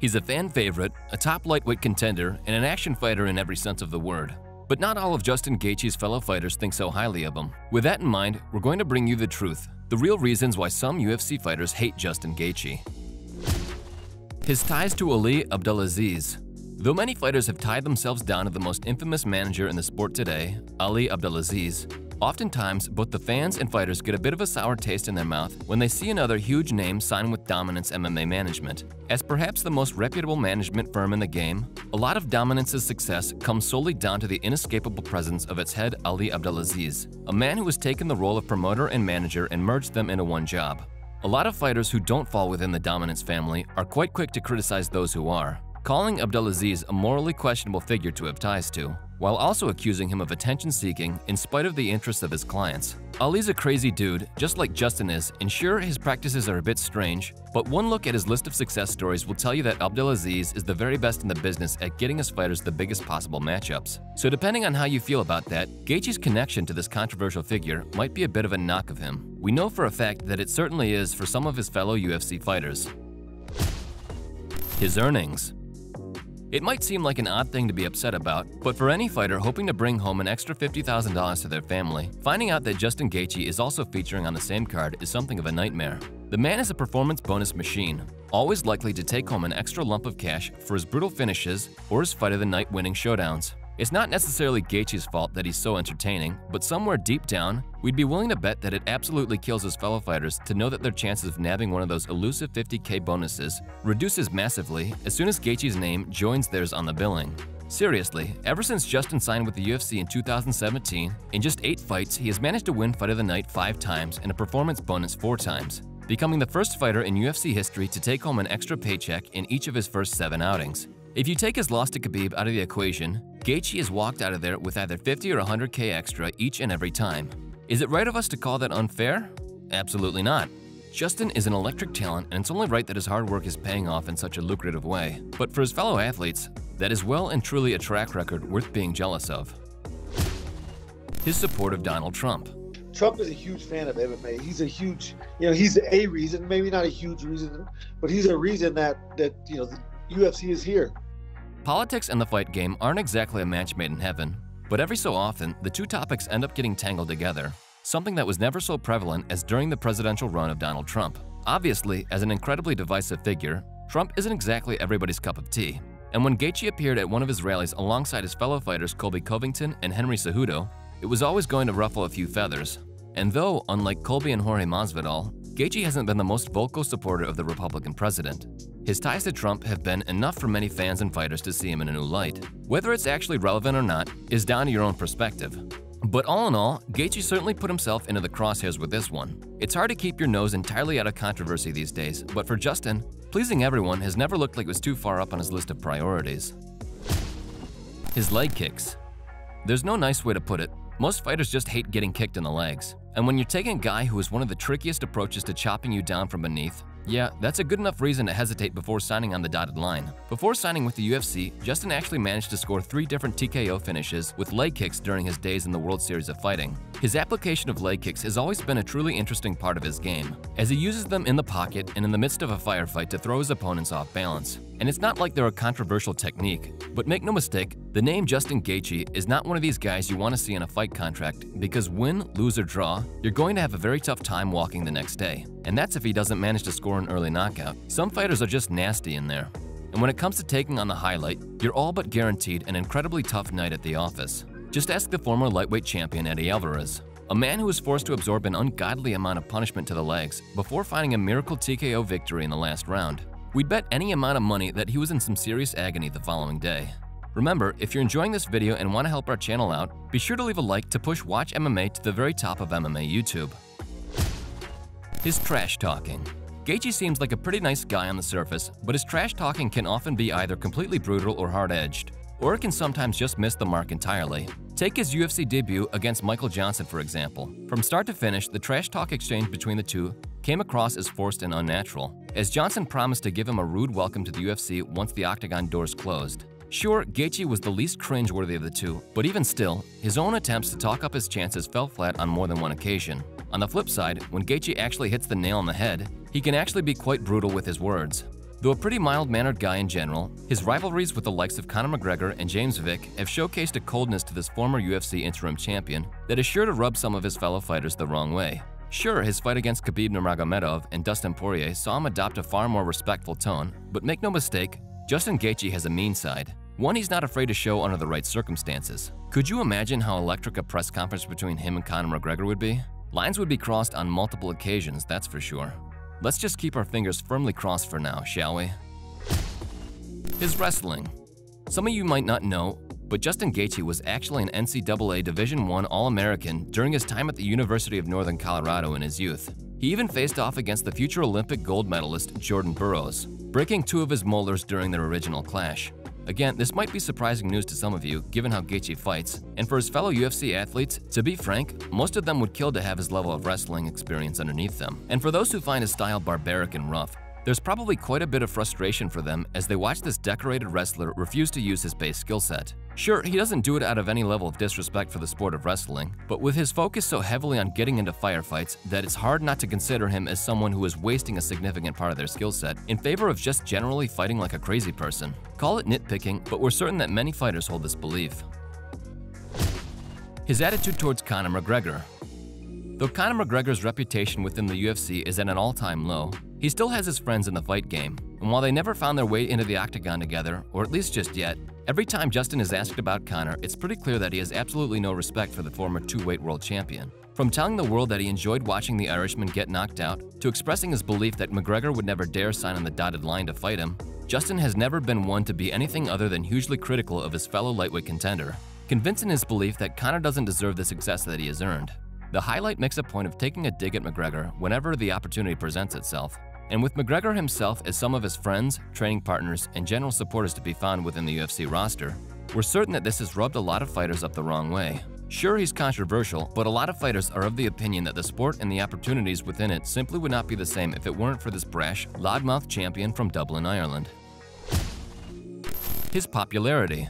He's a fan favorite, a top lightweight contender, and an action fighter in every sense of the word. But not all of Justin Gaethje's fellow fighters think so highly of him. With that in mind, we're going to bring you the truth, the real reasons why some UFC fighters hate Justin Gaethje. His ties to Ali Abdelaziz. Though many fighters have tied themselves down to the most infamous manager in the sport today, Ali Abdelaziz, Oftentimes, both the fans and fighters get a bit of a sour taste in their mouth when they see another huge name sign with Dominance MMA Management. As perhaps the most reputable management firm in the game, a lot of Dominance's success comes solely down to the inescapable presence of its head Ali Abdelaziz, a man who has taken the role of promoter and manager and merged them into one job. A lot of fighters who don't fall within the Dominance family are quite quick to criticize those who are, calling Abdelaziz a morally questionable figure to have ties to while also accusing him of attention-seeking in spite of the interests of his clients. Ali's a crazy dude, just like Justin is, and sure, his practices are a bit strange, but one look at his list of success stories will tell you that Abdelaziz is the very best in the business at getting his fighters the biggest possible matchups. So depending on how you feel about that, Gaethje's connection to this controversial figure might be a bit of a knock of him. We know for a fact that it certainly is for some of his fellow UFC fighters. His earnings it might seem like an odd thing to be upset about, but for any fighter hoping to bring home an extra $50,000 to their family, finding out that Justin Gaethje is also featuring on the same card is something of a nightmare. The man is a performance bonus machine, always likely to take home an extra lump of cash for his brutal finishes or his fight of the night winning showdowns. It's not necessarily Gaethje's fault that he's so entertaining, but somewhere deep down, we'd be willing to bet that it absolutely kills his fellow fighters to know that their chances of nabbing one of those elusive 50k bonuses reduces massively as soon as Gaethje's name joins theirs on the billing. Seriously, ever since Justin signed with the UFC in 2017, in just 8 fights, he has managed to win Fight of the Night 5 times and a performance bonus 4 times, becoming the first fighter in UFC history to take home an extra paycheck in each of his first 7 outings. If you take his loss to Khabib out of the equation, Gaethje has walked out of there with either 50 or 100k extra each and every time. Is it right of us to call that unfair? Absolutely not. Justin is an electric talent and it's only right that his hard work is paying off in such a lucrative way. But for his fellow athletes, that is well and truly a track record worth being jealous of. His support of Donald Trump. Trump is a huge fan of MMA. He's a huge, you know, he's a reason, maybe not a huge reason, but he's a reason that that you know UFC is here. Politics and the fight game aren't exactly a match made in heaven, but every so often, the two topics end up getting tangled together, something that was never so prevalent as during the presidential run of Donald Trump. Obviously, as an incredibly divisive figure, Trump isn't exactly everybody's cup of tea. And when Gaethje appeared at one of his rallies alongside his fellow fighters Colby Covington and Henry Cejudo, it was always going to ruffle a few feathers. And though, unlike Colby and Jorge Masvidal, Gaethje hasn't been the most vocal supporter of the Republican president. His ties to Trump have been enough for many fans and fighters to see him in a new light. Whether it's actually relevant or not is down to your own perspective. But all in all, Gaethje certainly put himself into the crosshairs with this one. It's hard to keep your nose entirely out of controversy these days, but for Justin, pleasing everyone has never looked like it was too far up on his list of priorities. His leg kicks. There's no nice way to put it. Most fighters just hate getting kicked in the legs. And when you're taking a guy who is one of the trickiest approaches to chopping you down from beneath, yeah, that's a good enough reason to hesitate before signing on the dotted line. Before signing with the UFC, Justin actually managed to score three different TKO finishes with leg kicks during his days in the World Series of Fighting. His application of leg kicks has always been a truly interesting part of his game, as he uses them in the pocket and in the midst of a firefight to throw his opponents off balance. And it's not like they're a controversial technique, but make no mistake, the name Justin Gaethje is not one of these guys you want to see in a fight contract because win, lose, or draw, you're going to have a very tough time walking the next day. And that's if he doesn't manage to score an early knockout. Some fighters are just nasty in there. And when it comes to taking on the highlight, you're all but guaranteed an incredibly tough night at the office. Just ask the former lightweight champion Eddie Alvarez, a man who was forced to absorb an ungodly amount of punishment to the legs before finding a miracle TKO victory in the last round. We'd bet any amount of money that he was in some serious agony the following day. Remember, if you're enjoying this video and want to help our channel out, be sure to leave a like to push Watch MMA to the very top of MMA YouTube. His trash talking. Gaethje seems like a pretty nice guy on the surface, but his trash talking can often be either completely brutal or hard-edged, or it can sometimes just miss the mark entirely. Take his UFC debut against Michael Johnson for example. From start to finish, the trash talk exchange between the two came across as forced and unnatural, as Johnson promised to give him a rude welcome to the UFC once the octagon doors closed. Sure, Gaethje was the least cringeworthy of the two, but even still, his own attempts to talk up his chances fell flat on more than one occasion. On the flip side, when Gaethje actually hits the nail on the head, he can actually be quite brutal with his words. Though a pretty mild-mannered guy in general, his rivalries with the likes of Conor McGregor and James Vick have showcased a coldness to this former UFC interim champion that is sure to rub some of his fellow fighters the wrong way. Sure, his fight against Khabib Nurmagomedov and Dustin Poirier saw him adopt a far more respectful tone, but make no mistake, Justin Gaethje has a mean side. One he's not afraid to show under the right circumstances. Could you imagine how electric a press conference between him and Conor McGregor would be? Lines would be crossed on multiple occasions, that's for sure. Let's just keep our fingers firmly crossed for now, shall we? His wrestling. Some of you might not know, but Justin Gaethje was actually an NCAA Division I All-American during his time at the University of Northern Colorado in his youth. He even faced off against the future Olympic gold medalist Jordan Burroughs, breaking two of his molars during their original clash. Again, this might be surprising news to some of you, given how Gaethje fights, and for his fellow UFC athletes, to be frank, most of them would kill to have his level of wrestling experience underneath them. And for those who find his style barbaric and rough, there's probably quite a bit of frustration for them as they watch this decorated wrestler refuse to use his base skill set. Sure, he doesn't do it out of any level of disrespect for the sport of wrestling, but with his focus so heavily on getting into firefights that it's hard not to consider him as someone who is wasting a significant part of their skill set in favor of just generally fighting like a crazy person. Call it nitpicking, but we're certain that many fighters hold this belief. His attitude towards Conor McGregor Though Conor McGregor's reputation within the UFC is at an all-time low, he still has his friends in the fight game, and while they never found their way into the octagon together, or at least just yet, every time Justin is asked about Conor, it's pretty clear that he has absolutely no respect for the former two-weight world champion. From telling the world that he enjoyed watching the Irishman get knocked out, to expressing his belief that McGregor would never dare sign on the dotted line to fight him, Justin has never been one to be anything other than hugely critical of his fellow lightweight contender, convincing his belief that Conor doesn't deserve the success that he has earned. The highlight makes a point of taking a dig at McGregor whenever the opportunity presents itself, and with McGregor himself as some of his friends, training partners, and general supporters to be found within the UFC roster, we're certain that this has rubbed a lot of fighters up the wrong way. Sure, he's controversial, but a lot of fighters are of the opinion that the sport and the opportunities within it simply would not be the same if it weren't for this brash, loudmouth champion from Dublin, Ireland. His popularity.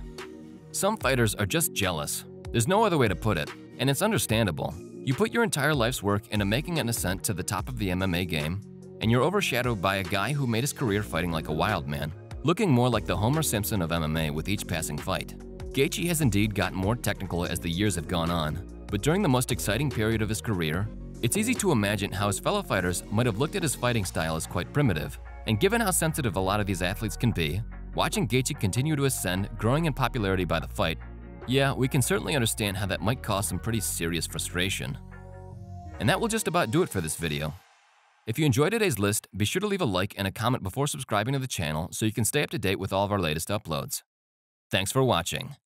Some fighters are just jealous. There's no other way to put it, and it's understandable. You put your entire life's work into making an ascent to the top of the MMA game, and you're overshadowed by a guy who made his career fighting like a wild man, looking more like the Homer Simpson of MMA with each passing fight. Gaethje has indeed gotten more technical as the years have gone on, but during the most exciting period of his career, it's easy to imagine how his fellow fighters might have looked at his fighting style as quite primitive. And given how sensitive a lot of these athletes can be, watching Gaethje continue to ascend, growing in popularity by the fight, yeah, we can certainly understand how that might cause some pretty serious frustration. And that will just about do it for this video. If you enjoyed today's list, be sure to leave a like and a comment before subscribing to the channel so you can stay up to date with all of our latest uploads. Thanks for watching.